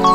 Hey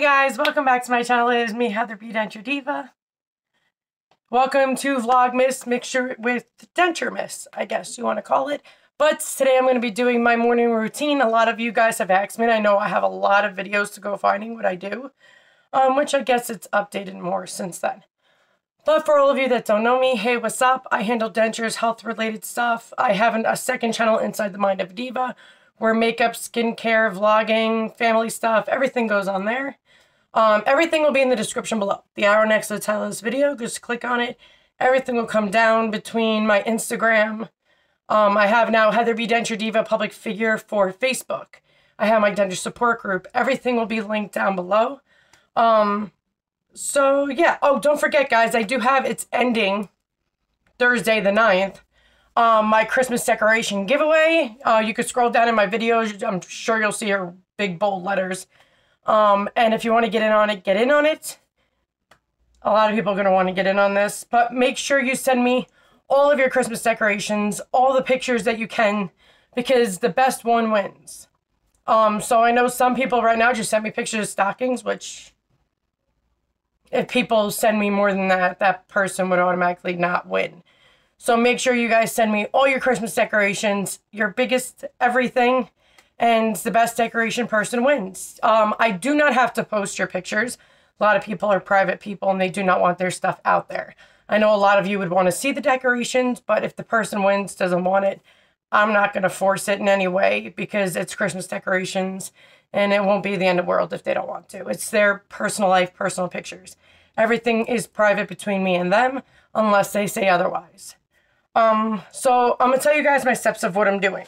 guys, welcome back to my channel. It is me, Heather B. Denture Diva. Welcome to Vlogmas Mixture with Denture Miss, I guess you want to call it. But today I'm going to be doing my morning routine. A lot of you guys have asked me, I know I have a lot of videos to go finding what I do, um, which I guess it's updated more since then. But for all of you that don't know me, hey, what's up? I handle dentures, health-related stuff. I have an, a second channel inside the Mind of Diva where makeup, skincare, vlogging, family stuff, everything goes on there. Um, everything will be in the description below. The arrow next to the title of this video, just click on it. Everything will come down between my Instagram. Um, I have now Heather B. Denture Diva public figure for Facebook. I have my denture support group. Everything will be linked down below. Um, so yeah. Oh, don't forget, guys, I do have, it's ending Thursday the 9th um, my Christmas decoration giveaway. Uh, you could scroll down in my videos. I'm sure you'll see your big bold letters. Um, and if you want to get in on it, get in on it. A lot of people are going to want to get in on this. But make sure you send me all of your Christmas decorations, all the pictures that you can, because the best one wins. Um, so I know some people right now just sent me pictures of stockings, which if people send me more than that, that person would automatically not win. So make sure you guys send me all your Christmas decorations, your biggest everything, and the best decoration person wins. Um, I do not have to post your pictures. A lot of people are private people and they do not want their stuff out there. I know a lot of you would want to see the decorations, but if the person wins, doesn't want it, I'm not going to force it in any way because it's Christmas decorations and it won't be the end of the world if they don't want to. It's their personal life, personal pictures. Everything is private between me and them unless they say otherwise. Um, so I'm gonna tell you guys my steps of what I'm doing.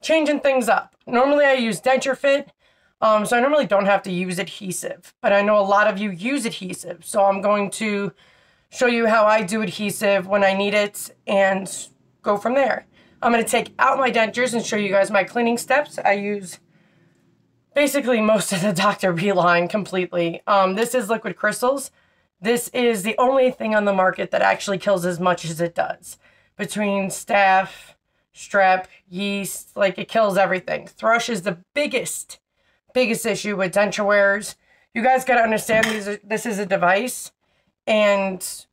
Changing things up. Normally I use Denture Fit, um, so I normally don't have to use adhesive, but I know a lot of you use adhesive, so I'm going to show you how I do adhesive when I need it and go from there. I'm going to take out my dentures and show you guys my cleaning steps. I use basically most of the Dr. B line completely. Um, this is liquid crystals. This is the only thing on the market that actually kills as much as it does between staph, strep, yeast, like it kills everything. Thrush is the biggest, biggest issue with denture wearers. You guys got to understand these are, this is a device and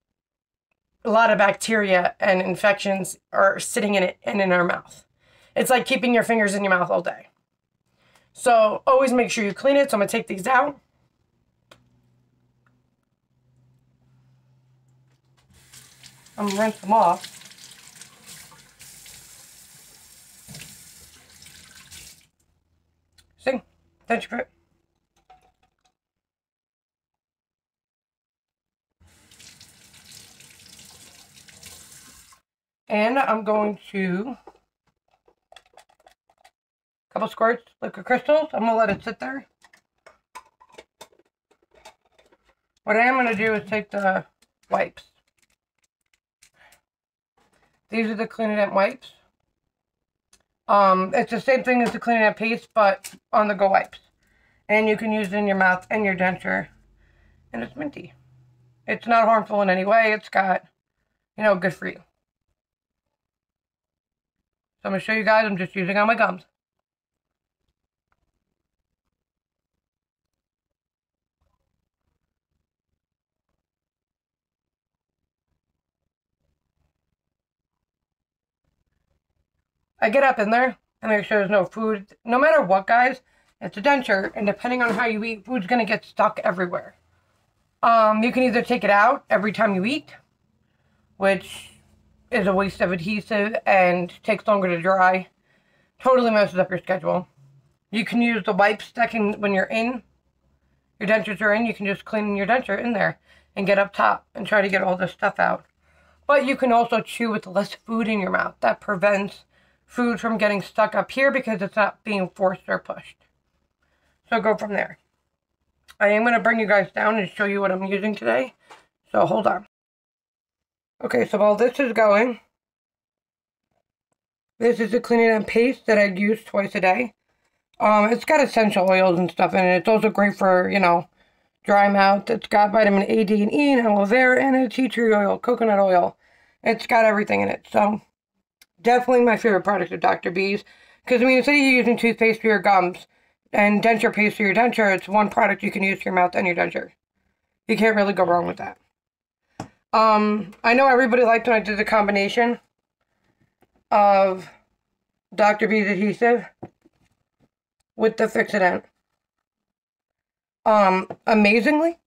a lot of bacteria and infections are sitting in it and in our mouth. It's like keeping your fingers in your mouth all day. So always make sure you clean it. So I'm to take these out. I'm to rinse them off. Don't you And I'm going to a couple squirts liquid crystals. I'm gonna let it sit there. What I am gonna do is take the wipes. These are the Cleanadent wipes. Um, it's the same thing as the Cleanadent paste, but on the go wipes. And you can use it in your mouth and your denture. And it's minty. It's not harmful in any way. It's got, you know, good for you. I'm going to show you guys. I'm just using on my gums. I get up in there and make sure there's no food. No matter what, guys, it's a denture, and depending on how you eat, food's going to get stuck everywhere. Um, you can either take it out every time you eat, which is a waste of adhesive and takes longer to dry. Totally messes up your schedule. You can use the wipes that can, when you're in, your dentures are in, you can just clean your denture in there and get up top and try to get all this stuff out. But you can also chew with less food in your mouth. That prevents food from getting stuck up here because it's not being forced or pushed. So go from there. I am going to bring you guys down and show you what I'm using today. So hold on. Okay, so while this is going, this is the Cleanadent paste that I use twice a day. Um, it's got essential oils and stuff in it. It's also great for, you know, dry mouth. It's got vitamin A, D, and E, and aloe vera in it, tea tree oil, coconut oil. It's got everything in it. So, definitely my favorite product of Dr. B's. Because, I mean, instead of you using toothpaste for your gums and denture paste for your denture, it's one product you can use for your mouth and your denture. You can't really go wrong with that. Um, I know everybody liked when I did the combination of Dr. B's adhesive with the Fixodent. Um, amazingly,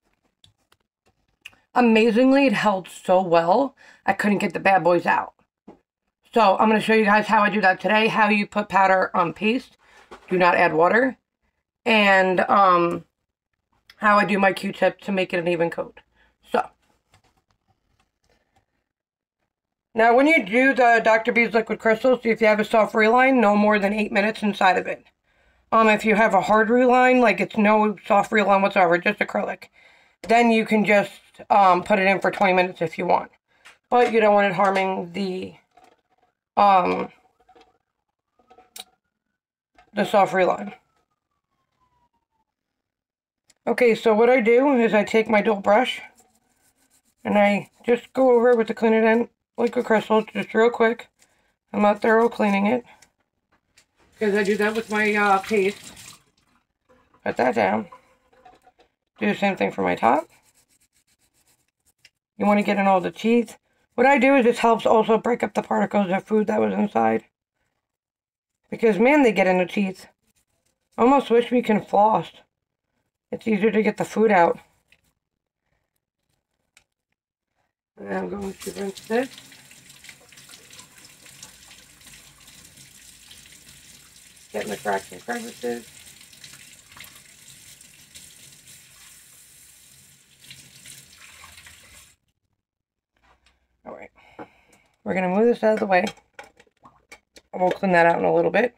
amazingly, it held so well, I couldn't get the bad boys out. So I'm going to show you guys how I do that today, how you put powder on paste. Do not add water. And um, how I do my Q-tip to make it an even coat. So. Now when you do the Dr. B's liquid crystals, if you have a soft reline, no more than 8 minutes inside of it. Um, if you have a hard reline, like it's no soft reline whatsoever, just acrylic, then you can just um, put it in for 20 minutes if you want. But you don't want it harming the um, the soft reline. Okay, so what I do is I take my dull brush and I just go over it with the Cleanadent liquid crystal just real quick. I'm not thorough cleaning it because I do that with my uh, paste. Put that down. Do the same thing for my top. You want to get in all the teeth. What I do is this helps also break up the particles of food that was inside. Because, man, they get in the teeth. Almost wish we can floss. It's easier to get the food out. And I'm going to rinse this. Get my and crevices. We're going to move this out of the way. And we'll clean that out in a little bit.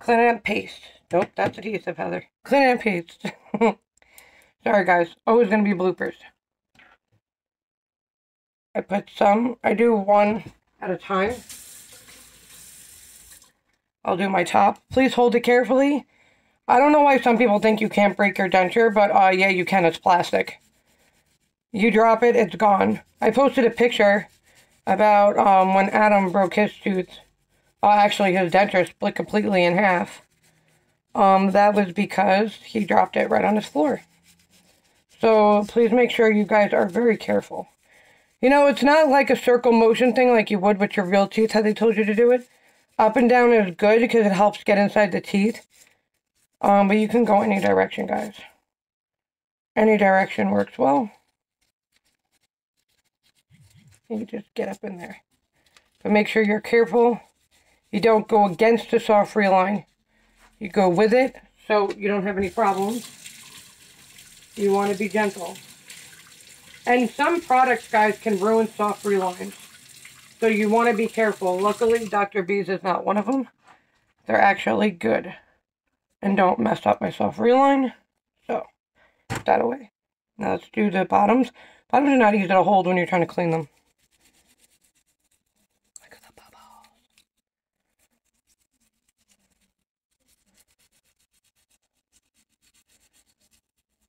Cleanadent paste. Nope, that's adhesive, Heather. Cleanadent paste. Sorry, guys. Always going to be bloopers. I put some. I do one at a time. I'll do my top. Please hold it carefully. I don't know why some people think you can't break your denture, but uh, yeah, you can. It's plastic. You drop it, it's gone. I posted a picture about um, when Adam broke his tooth. Uh, actually, his denture split completely in half. Um, that was because he dropped it right on his floor. So please make sure you guys are very careful. You know, it's not like a circle motion thing like you would with your real teeth, how they told you to do it. Up and down is good because it helps get inside the teeth. Um, but you can go any direction, guys. Any direction works well. You just get up in there. But make sure you're careful. You don't go against the soft reline. You go with it so you don't have any problems. You want to be gentle. And some products, guys, can ruin soft relines. So you want to be careful. Luckily, Dr. B's is not one of them. They're actually good. And don't mess up my soft reline. So, put that away. Now let's do the bottoms. Bottoms are not easy to hold when you're trying to clean them.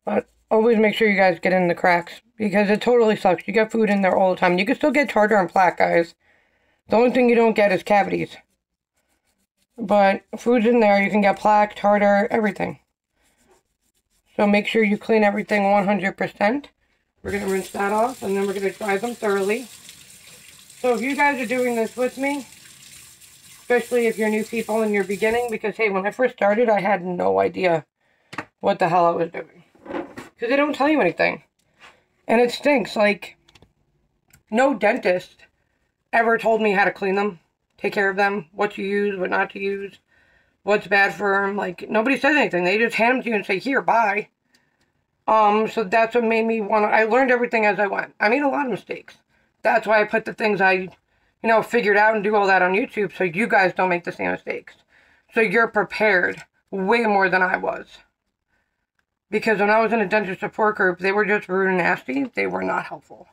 But always make sure you guys get in the cracks because it totally sucks. You get food in there all the time. You can still get tartar and plaque, guys. The only thing you don't get is cavities. But food's in there. You can get plaque, tartar, everything. So make sure you clean everything 100%. We're going to rinse that off and then we're going to dry them thoroughly. So if you guys are doing this with me, especially if you're new people and you're beginning, because hey, when I first started, I had no idea what the hell I was doing. Because they don't tell you anything. And it stinks. Like, no dentist ever told me how to clean them, take care of them, what to use, what not to use, what's bad for them. Like, nobody says anything. They just hand them to you and say, here, bye. Um, so that's what made me want to, I learned everything as I went. I made a lot of mistakes. That's why I put the things I, you know, figured out and do all that on YouTube so you guys don't make the same mistakes. So you're prepared way more than I was. Because when I was in a denture support group, they were just rude and nasty. They were not helpful.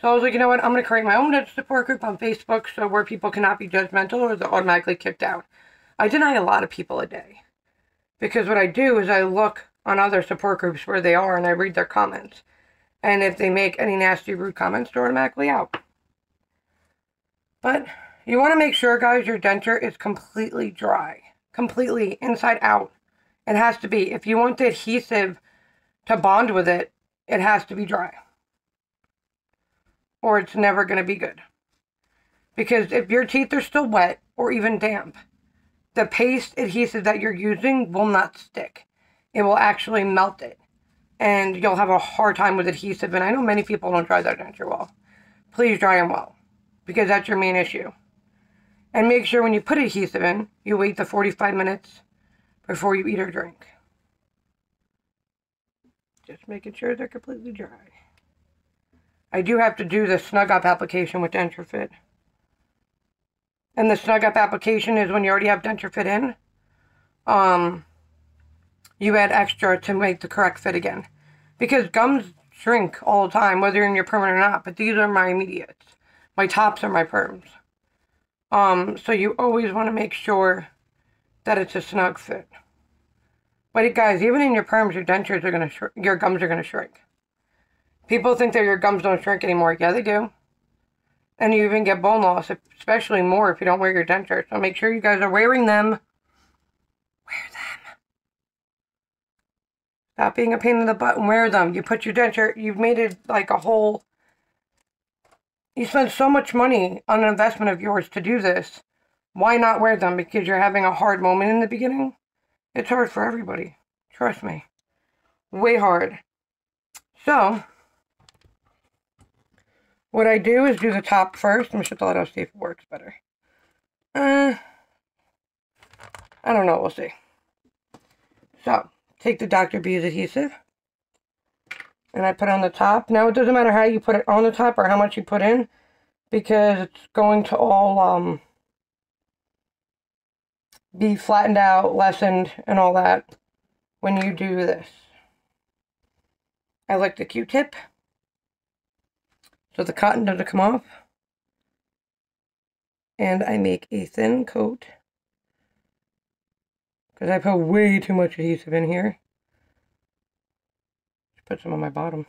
So I was like, you know what? I'm going to create my own denture support group on Facebook so where people cannot be judgmental or they're automatically kicked out. I deny a lot of people a day. Because what I do is I look on other support groups where they are and I read their comments. And if they make any nasty, rude comments, they're automatically out. But you want to make sure, guys, your denture is completely dry. Completely inside out. It has to be. If you want the adhesive to bond with it, it has to be dry. Or it's never going to be good. Because if your teeth are still wet or even damp, the paste adhesive that you're using will not stick. It will actually melt it. And you'll have a hard time with adhesive. And I know many people don't dry their denture well. Please dry them well. Because that's your main issue. And make sure when you put adhesive in, you wait the 45 minutes before you eat or drink. Just making sure they're completely dry. I do have to do the Snug Up application with Denture Fit. And the Snug Up application is when you already have Denture Fit in. Um, you add extra to make the correct fit again. Because gums shrink all the time, whether you're in your permanent or not. But these are my immediates. My tops are my perms. Um, so you always want to make sure that it's a snug fit. But guys, even in your perms, your dentures are gonna your gums are gonna shrink. People think that your gums don't shrink anymore. Yeah, they do. And you even get bone loss, especially more if you don't wear your dentures. So make sure you guys are wearing them. Wear them. Stop being a pain in the butt and wear them. You put your denture, you've made it like a whole you spend so much money on an investment of yours to do this. Why not wear them? Because you're having a hard moment in the beginning? It's hard for everybody. Trust me. Way hard. So, what I do is do the top first. Let shut the light off, see if it works better. Uh, I don't know. We'll see. So, take the Dr. B's adhesive and I put on the top. Now, it doesn't matter how you put it on the top or how much you put in because it's going to all um, be flattened out, lessened, and all that when you do this. I like the Q-tip so the cotton doesn't come off. And I make a thin coat because I put way too much adhesive in here. Just Put some on my bottom.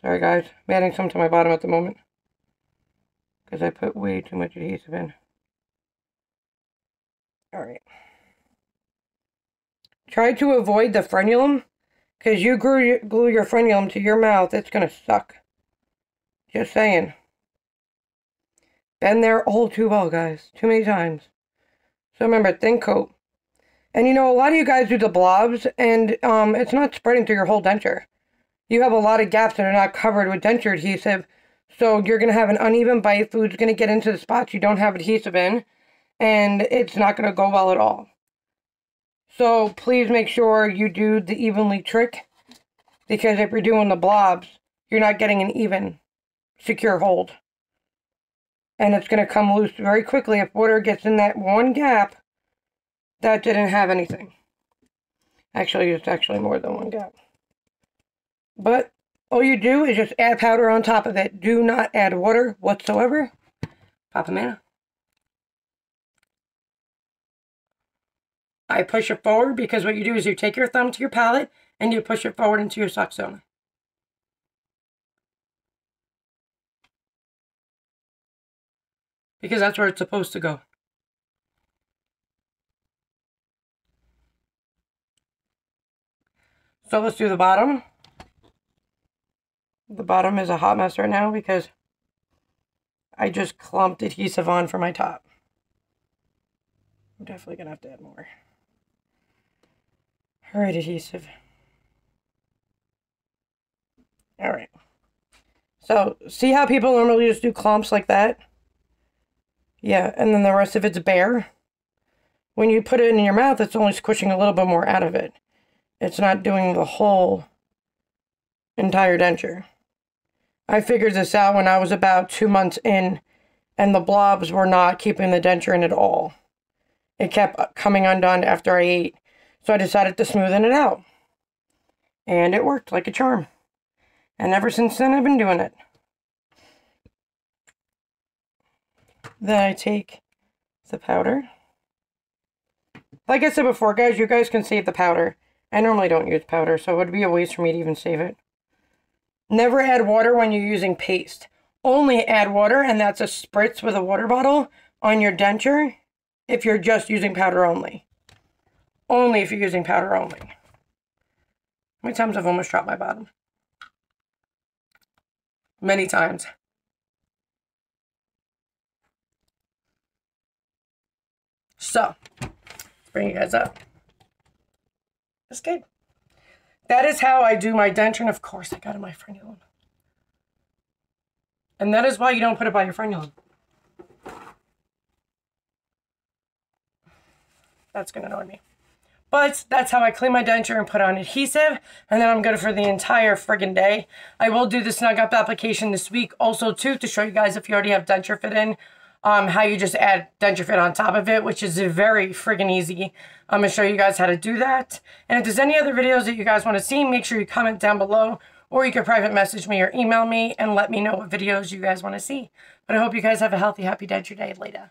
Sorry guys, I'm adding some to my bottom at the moment. Because I put way too much adhesive in. Alright. Try to avoid the frenulum. Because you glue, glue your frenulum to your mouth, it's going to suck. Just saying. Been there all too well, guys. Too many times. So remember, thin coat. And you know, a lot of you guys do the blobs, and um, it's not spreading through your whole denture. You have a lot of gaps that are not covered with denture adhesive, so you're going to have an uneven bite. Food's going to get into the spots you don't have adhesive in, and it's not going to go well at all. So please make sure you do the evenly trick, because if you're doing the blobs, you're not getting an even, secure hold. And it's going to come loose very quickly if water gets in that one gap that didn't have anything. Actually, it's actually more than one gap. But all you do is just add powder on top of it. Do not add water whatsoever. Pop them in. I push it forward because what you do is you take your thumb to your palate and you push it forward into your suck zone. Because that's where it's supposed to go. So let's do the bottom. The bottom is a hot mess right now because I just clumped adhesive on for my top. I'm definitely going to have to add more. Alright, adhesive. Alright. So, see how people normally just do clumps like that? Yeah, and then the rest of it's bare. When you put it in your mouth, it's only squishing a little bit more out of it. It's not doing the whole entire denture. I figured this out when I was about two months in and the blobs were not keeping the denture in at all. It kept coming undone after I ate, so I decided to smoothen it out. And it worked like a charm. And ever since then, I've been doing it. Then I take the powder. Like I said before, guys, you guys can save the powder. I normally don't use powder, so it would be a waste for me to even save it. Never add water when you're using paste. Only add water, and that's a spritz with a water bottle on your denture if you're just using powder only. Only if you're using powder only. How many times I've almost dropped my bottom? Many times. So, bring you guys up. That's good. That is how I do my denture, and of course I got it my frenulum. And that is why you don't put it by your frenulum. That's going to annoy me. But that's how I clean my denture and put on adhesive. And then I'm good for the entire friggin' day. I will do the Snug Up application this week also too to show you guys if you already have denture fit in. Um, how you just add denture fit on top of it, which is very friggin' easy. I'm to show you guys how to do that. And if there's any other videos that you guys want to see, make sure you comment down below. Or you can private message me or email me and let me know what videos you guys want to see. But I hope you guys have a healthy, happy denture day later.